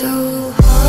so hard